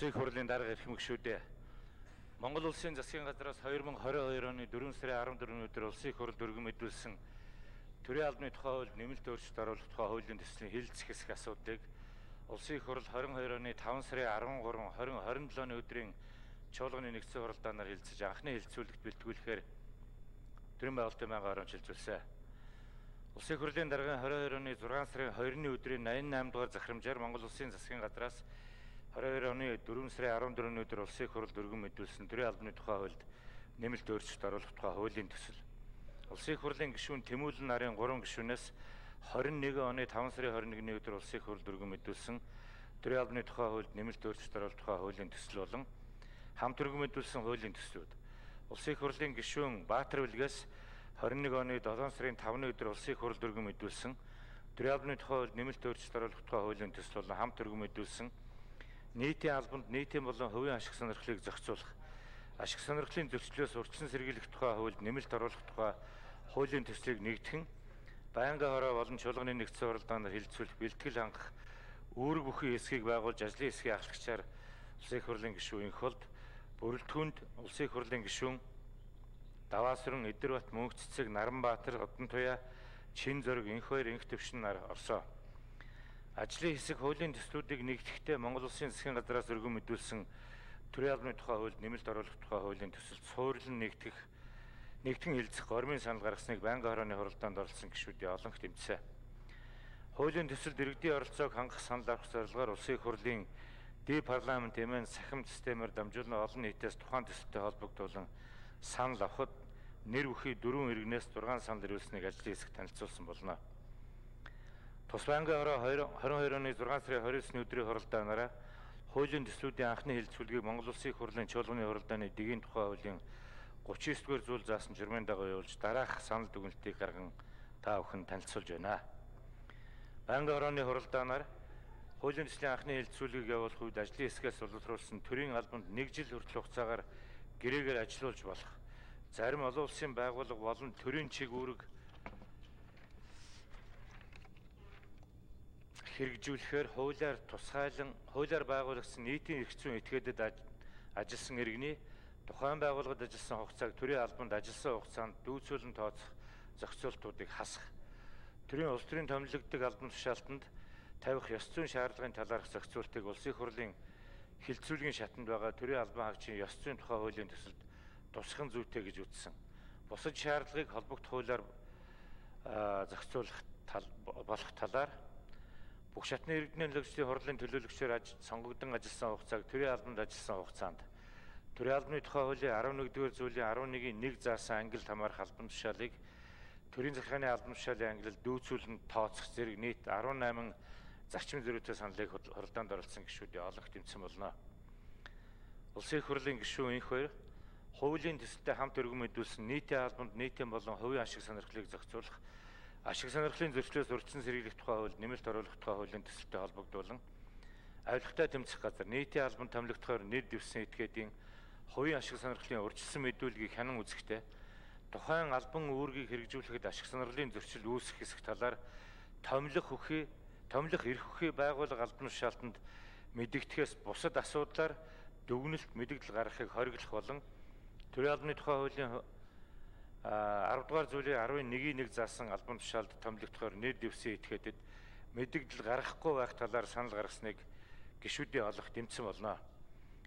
Улсын хурлын дарга эрх мэгшүүдээ Монгол улсын засгийн газраас 2022 оны 4 сарын 14-ний өдөр улсын хурл дөргөн мэдүүлсэн төрийн албаны тухай хууль нэмэлт өөрчлөлт оруулах тухай хуулийн төслийн хэлэлцэх хэсэг асуудлыг улсын хурл 22 оны 5 сарын 13, 20, 27-ны өдрийн чуулганы нэгдсэн хуралдаанаар хэлэлцэж анхны хэлэлцүүлэгт бэлтгүүлэхээр төрийн байгуулалтын байнгын оромж хэлжүүлсэн. Улсын хурлын даргын 22 оны 6 сарын 2-ны өдрийн 88 дугаар захирамжаар Монгол улсын засгийн газраас 22 оны 4 сарын 14-ний өдөр улсын хурл дөргөн мэдүүлсэн төрийн албаны тухай хуульд нэмэлт өөрчлөлт оруулах тухай хуулийн төсөл. Улсын хурлын гишүүн Тэмүүлэн нарын 3 гишүүнээс 21 оны 5 сарын 21-ний өдөр улсын хурл дөргөн мэдүүлсэн төрийн албаны тухай хуульд нэмэлт өөрчлөлт оруулах тухай хуулийн төсөл болон хамт дөргөн мэдүүлсэн хуулийн төслүүд. Улсын хурлын гишүүн Баатар Билгээс 21 оны 7 сарын 5-ны өдөр улсын хурл дөргөн мэдүүлсэн төрийн албаны тухай хуульд нэмэлт өөрчлөлт оруулах тухай хуулийн төсөл болон хамт дөргөн мэдүүлсэн нийтийн албанд нийтийн болон хувийн ашиг сонирхлыг зохицуулах, ашиг сонирхлын зөрчлөөс урьдчилан сэргийлэх тухай хуульд нэмэлт оруулах тухай хуулийн төслийг нэгтгэн байнгын хороо болон чуулганы нэгдсэн хуралдаанаар хилцүүлэх бэлтгэл хангах үүрэг бүхий эсхийг байгуулж ажлын эсхийг ахлагчаар улсын хурлын гишүүн Инхолд бүрэлдэхүүнд улсын хурлын гишүүн Даваасран Эдэрбат Мөнх цэцэг Наранбаатар Одонтуяа Чин зөрөг инх хоёр инх төвшин нар орсоо ажлын хэсэг хуулийн төслүүдийг нэгтгэхдээ Монгол Улсын засгийн газраас өргөн мэдүүлсэн төрийн албаны тухай хуульд нэмэлт оруулах тухай хуулийн төсөлд суурлан нэгтгэх нэгтгэн хилцэх гормын санал гаргасныг байнгын хорооны хуралдаанд оролцсон гишүүдийн олонх тэмцсэн. Хуулийн төсөлд иргэдийн оролцоог хангах санал авах зорилгоор улсын их хурлын ди парламент эмэн сахим системээр дамжуулан олон нийтээс тухайн төсөлтэй холбогдуулан санал авахд нэр бүхий дөрвөн иргэнээс 6 санал ирүүлсэнийг ажлын хэсэг танилцуулсан болно. Тус байнгын хороо 22 оны 6 сарын 29-ний өдрийн хуралдаанаараа хуулийн төслүүдийн анхны хэлэлцүүлгийг Монгол Улсын их хурлын чуулганы хуралдааны дэгийн тухай хуулийн 39-р зүйл заасан журмын дагуу явуулж дараах санал дүгнэлтийг гарган та бүхэн танилцуулж байна. Байнгын хорооны хуралдаанаар хуулийн төслийн анхны хэлэлцүүлгийг явуулах үед ажлын хэсгээс боловсруулсан төрийн албанд 1 жил хүртэл хугацаагаар гэрээгээр ажиллуулж болох зарим олон улсын байгууллага болон төрийн чиг үүрэг хэрэгжүүлэхээр хуулиар тусгайлан хуулиар байгуулагдсан нийтийн эрх зүйн этгээдэд ажилласан иргэний тухайн байгууллагад ажилласан хугацааг төрийн албанд ажилласан хугацаанд дүүцүүлэн тооцох зохицуултуудыг хасах төрийн улс төрийн томилогддог албан тушаалтанд тавих ёс зүйн шаардлагын талаарх зохицуултыг улсын хурлын хилцүүлгийн шатанд байгаа төрийн албан хаагчийн ёс зүйн тухай хуулийн төсөлд тусган зүйтэй гэж үзсэн. Бусад шаардлагыг холбогдох хуулиар зохицуулах тал болох талаар бүх шатны иргэдийн логистикийн хурлын төлөөлөгчөөр сонгогдсон ажилласан хугацааг төрийн албанд ажилласан хугацаанд төрийн албаны тухай хуулийн 11-р зүйлийн 11-ийн 1 заасан ангилалд хамаарах албан тушаалыг төрийн захиргааны албан тушаалын ангилалд дүүцүүлэн тооцох зэрэг нийт 18 зарчим зөрүүтэй саналыг хуралдаанд оролцсон гишүүдийн олонх тэмцсэн болно. Улсын их хурлын гишүүн инх хоёр хуулийн төсөлтэй хамт өргөн мэдүүлсэн нийтийн албанд нийтийн болон хувийн ашиг сонирхлыг зохицуулах ашиг сонирхлын зөрчлөөс урьдчилан сэргийлэх тухай хууль нэмэлт оруулах тухай хуулийн төсөлтэй холбогдуулан авилгатай тэмцэх газар нийтийн албан томилогдохоор нэр дэвсэн этгээдийн хувийн ашиг сонирхлын урьдчилсан мэдүүлгийг хянан үзэхдээ тухайн албан үүргийг хэрэгжүүлэхэд ашиг сонирхлын зөрчил үүсэх хэсэг талаар томилох хөхий томилох эрх хөхий байгууллага албан тушаалтанд мэдэгдэхээс бусад асуудлаар дүгнэлт мэдэгдэл гаргахыг хориглох болон төрийн албаны тухай хуулийн 10 дугаар зүйлийн 11-ийн 1 заасан албан тушаалд томилогдохоор нэр дэвсэн этгээдэд мэдэгдэл гаргахгүй байх талаар санал гаргасныг гишүүдийн олох дэмцсэн болно.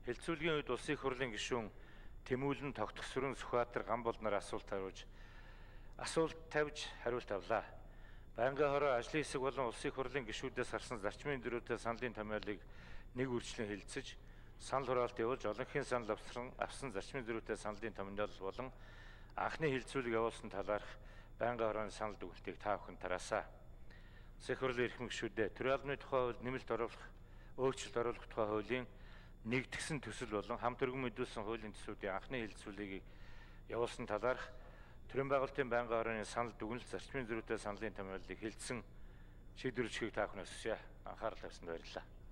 Хэлцүүлгийн үед улсын хурлын гишүүн Тэмүүлэн тогтгосрын Сүхбаатар Гамбол нар асуулт хариулж асуулт тавьж хариулт авлаа. Байнгын хороо ажлын хэсэг болон улсын хурлын гишүүдээс харсан зарчмын дөрөвтэй саналын томьёолыг нэг үржлэн хэлэлцэж санал хураалт явуулж олонхын санал авсан авсан зарчмын дөрөвтэй саналын томьёол болон анхны хилцүүлэг явуулсан талаарх байнгын хорооны санал дүгнэлтийг та бүхэн тараасаа. Сэхвэрлэн эрх мэгшүүдээ төрийн албаны тухай хууль нэмэлт оруулах, өөрчлөлт оруулах тухай хуулийн нэгдгсэн төсөл болон хамт өргөн мэдүүлсэн хуулийн төсвүүдийн анхны хилцүүлгийг явуулсан талаарх төрийн байгуулалтын байнгын хорооны санал дүгнэлт зарчмын зөрүүтэй саналын томьёолыг хилцсэн шийдвэрлэхийг та бүхэн өсөж анхаарал тавьсанд баярлалаа.